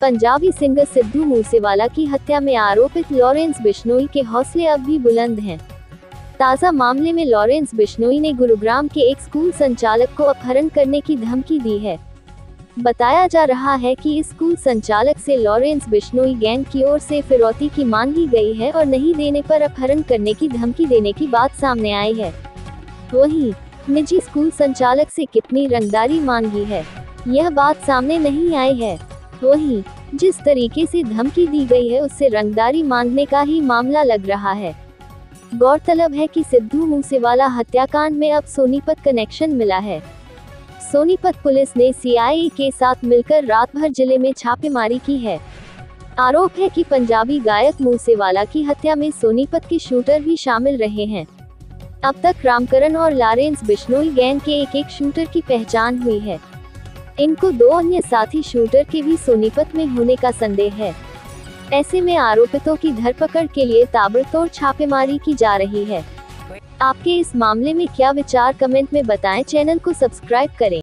Punjabi singer Sidhu Moosewala की हत्या में आरोपित लॉरेंस बिश्नोई के हौसले अब भी बुलंद हैं। ताज़ा मामले में लॉरेंस बिश्नोई ने गुरुग्राम के एक स्कूल संचालक को अपहरण करने की धमकी दी है। बताया जा रहा है कि इस स्कूल संचालक से लॉरेंस बिश्नोई गैंग की ओर से फिरौती की मांगी गई है और नहीं देने पर अपहरण करने की धमकी देने की बात सामने आई है। वहीं, निजी स्कूल संचालक से कितनी रंगदारी मांगी है, यह बात सामने नहीं आई है। वहीं जिस तरीके से धमकी दी गई है, उससे रंगदारी मांगने का ही मामला लग रहा है। गौरतलब है कि सिद्धू मूसेवाला हत्याकांड में अब सोनीपत कनेक्शन मिला है। सोनीपत पुलिस ने सीआईए के साथ मिलकर रात भर ज़िले में छापेमारी की है। आरोप है कि पंजाबी गायक मूसेवाला की हत्या में सोनीपत के शूटर भी शामिल रहे हैं। अब तक रामकरण और लारेंस बिश्नोई गैंग के एक एक शूटर की पहचान हुई है। इनको दो अन्य साथी शूटर के भी सोनीपत में होने का संदेह है। ऐसे में आरोपितों की धरपकड़ के लिए ताबड़तोड़ छापेमारी की जा रही है। आपके इस मामले में क्या विचार कमेंट में बताएँ। चैनल को सब्सक्राइब करें।